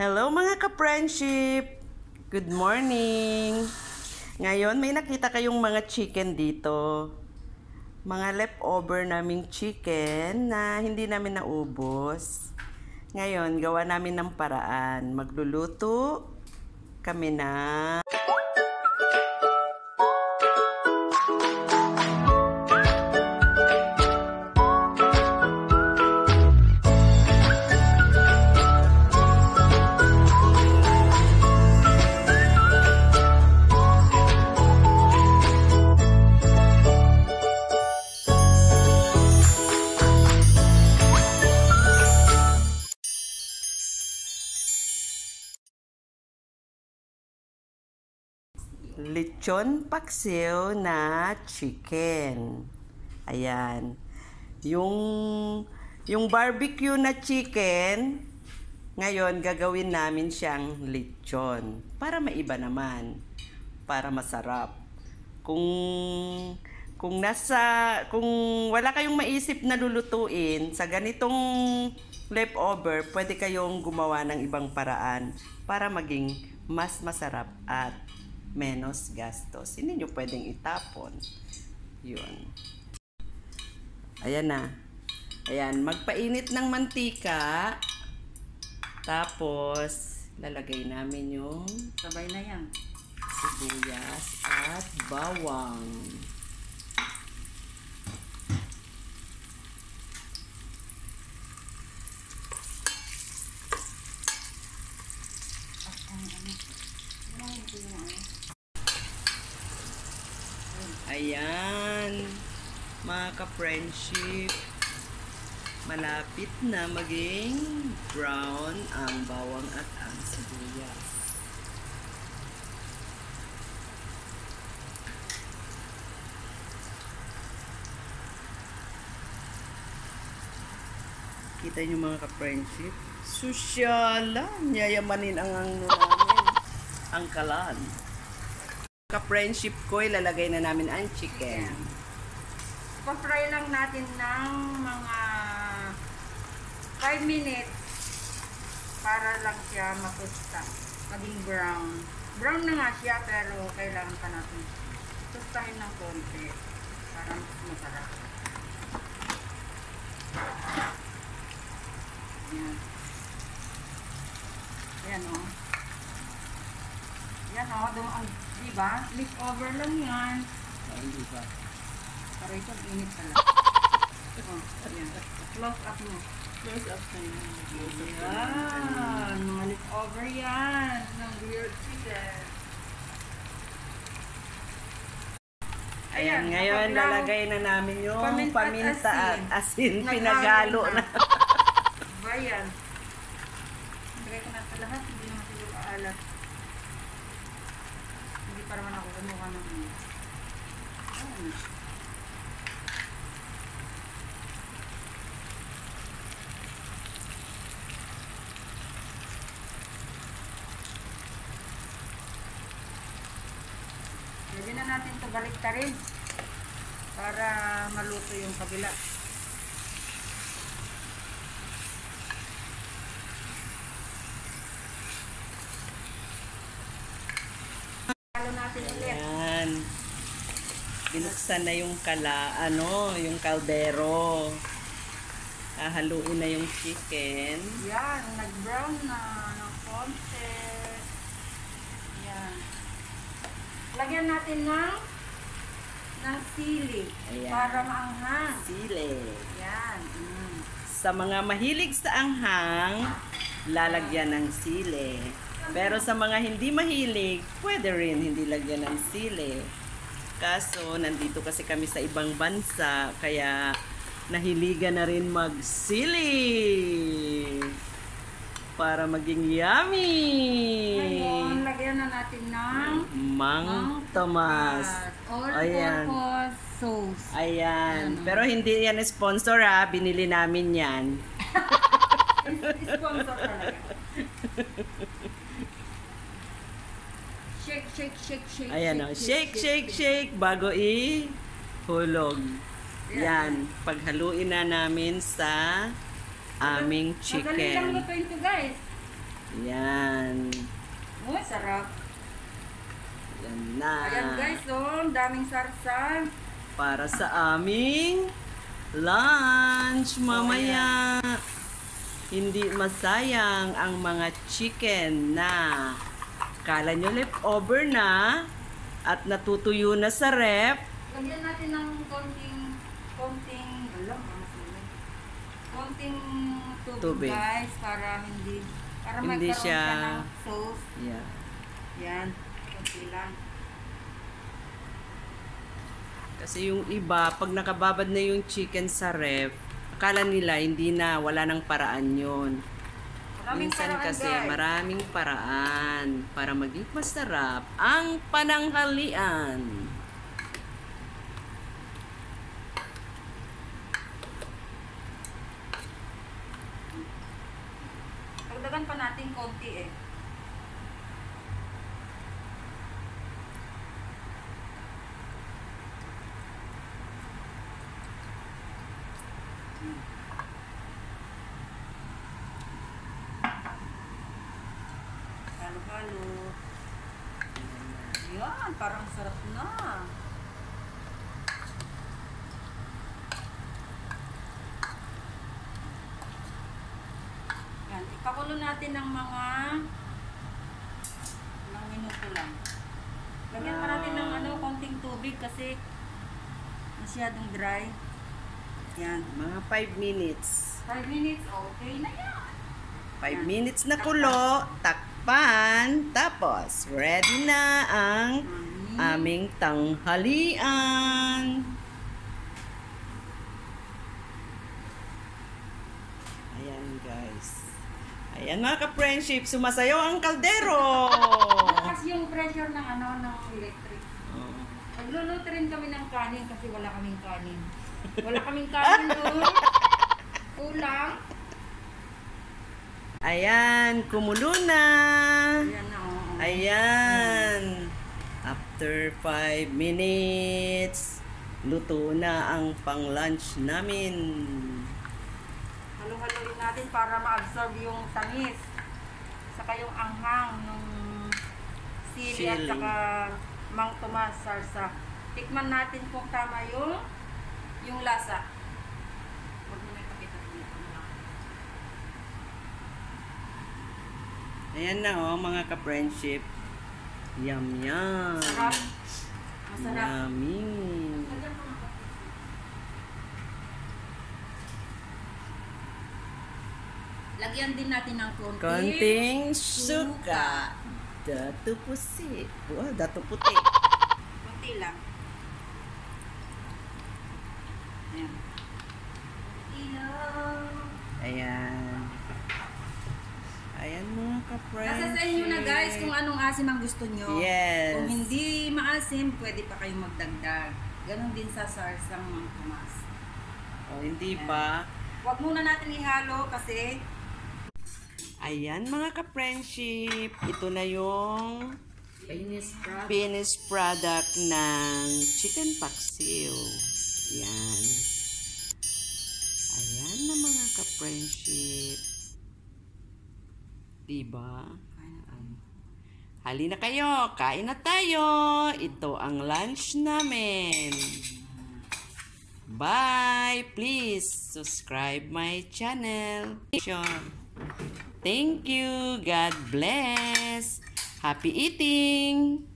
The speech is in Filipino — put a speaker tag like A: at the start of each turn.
A: Hello mga ka-friendship! Good morning! Ngayon may nakita kayong mga chicken dito. Mga leftover naming chicken na hindi namin naubos. Ngayon, gawa namin ng paraan. Magluluto kami na lechon paksiw na chicken. Ayan. Yung yung barbecue na chicken, ngayon gagawin namin siyang lechon para maiba naman, para masarap. Kung kung nasa kung wala kayong maisip na lulutuin sa ganitong leftover, pwede kayong gumawa ng ibang paraan para maging mas masarap at menos gastos. Hindi nyo pwedeng itapon. Yun. Ayan na. Ayan, magpainit ng mantika. Tapos, lalagay namin yung
B: Sabay na yan.
A: sibuyas at bawang. Ayan, mga ka-friendship, malapit na maging brown ang bawang at ang sibuyas. Kita niyo mga ka-friendship, susyalan, yayamanin ang ano namin, ang kalan. Ka-friendship ko, ilalagay na namin ang chicken.
B: Pa-fry lang natin ng mga 5 minutes para lang siya matusta. Maging brown. Brown na nga siya pero kailangan pa natin tustahin ng konti para mas masarap. Yan. Yan o. Yan o. Doon, di ba? Leaf over lang yan.
A: Hindi ba?
B: Pero ito, init pala. oh, yan. Close up mo.
A: Close up na yun.
B: Yan. Mga leftover yan. Ng weird chicken.
A: Ayan,
B: Ayan,
A: ngayon lalagay na namin yung paminta,
B: Paminta at
A: asin.
B: asin.
A: Pinagalo na.
B: Ba yan? Lagay ko na sa lahat. Hindi naman siguro aalat. Hindi pa naman ako kumuha ng ano. Ayan. Pwede na natin ito balik rin para maluto yung kabila. Halo natin ulit.
A: Ayan. Binuksan na yung kala, ano, yung kaldero. Hahaluin na yung chicken.
B: Yan, nag-brown na ng konti. Yan. Lagyan natin ng ng sili
A: Ayan.
B: para maanghang.
A: Sile.
B: Yan. Mm.
A: Sa mga mahilig sa anghang, lalagyan ng sile. Pero sa mga hindi mahilig, pwede rin hindi lagyan ng sile. Kaso, nandito kasi kami sa ibang bansa, kaya nahiligan na rin magsili para maging yummy.
B: Ngayon, lagyan na natin ng
A: Mang Tomas. Ayan.
B: all-purpose sauce.
A: Ayan. Pero hindi yan sponsor ha. Binili namin yan.
B: Sponsor talaga. Shake, shake, shake, shake.
A: Ayan o. Shake, shake, shake. Bago i-hulog. Yan. Paghaluin na namin sa aming
B: Madali lang
A: chicken.
B: lutuin to guys.
A: Yan.
B: Uy, sarap.
A: Yan na.
B: Ayan guys, oh, daming sarsa.
A: Para sa aming lunch mamaya. Hindi masayang ang mga chicken na kala nyo leftover na at natutuyo na sa rep.
B: Lagyan natin ng konting, konting, alam, ano? Konting tubig,
A: Tubig.
B: guys, para hindi, para
A: Hindi
B: magkaroon
A: siya-
B: siya ng sauce.
A: Yeah.
B: Yan, konti lang.
A: Kasi yung iba, pag nakababad na yung chicken sa ref, akala nila hindi na, wala nang paraan yun.
B: Maraming
A: Minsan
B: paraan,
A: kasi
B: guys.
A: maraming paraan para maging masarap ang pananghalian.
B: Dagdagan pa natin konti eh. Halo-halo. Yan, parang sarap na. Yan, ipakulo natin ng mga ng minuto lang. Lagyan pa natin ng ano, konting tubig kasi masyadong dry. Yan.
A: Mga 5 minutes.
B: 5 minutes, okay na yan.
A: 5 minutes na kulo, takpan, tapos ready na ang aming tanghalian. Ayan guys. Ayan mga ka-friendship, sumasayaw ang kaldero.
B: Malakas yung pressure ng ano, ng electric.
A: Oh.
B: Nagluluto rin kami ng kanin kasi wala kaming kanin. Wala kaming kanin doon. Kulang.
A: Ayan, kumulo na.
B: Ayan.
A: After 5 minutes, luto na ang pang-lunch namin.
B: Halo-haloin natin para ma-absorb yung tamis. Saka yung anghang ng sili, at saka mang tomas sarsa. Tikman natin kung tama yung yung lasa. Huwag mo na ipakita dito na lang.
A: Ayan na oh, mga ka-friendship. Yum, yum.
B: Sarap. Masarap.
A: Yummy.
B: Lagyan din natin ng konti.
A: Konting suka. Datu pusi. Wah, datu puti.
B: Konti lang. Ayan.
A: Ayan ka-friendship.
B: Nasa sa inyo na guys kung anong asim ang gusto nyo.
A: Yes.
B: Kung hindi maasim, pwede pa kayong magdagdag. Ganon din sa sarsang mga tumas.
A: Oh, hindi ba?
B: Huwag muna natin ihalo kasi
A: Ayan mga ka-friendship. Ito na yung
B: Chinese product.
A: finished product ng chicken paksiw. Yan. Ayan na mga ka-friendship. Diba? Halina kayo, kain na tayo. Ito ang lunch namin. Bye! Please subscribe my channel. Thank you. God bless. Happy eating.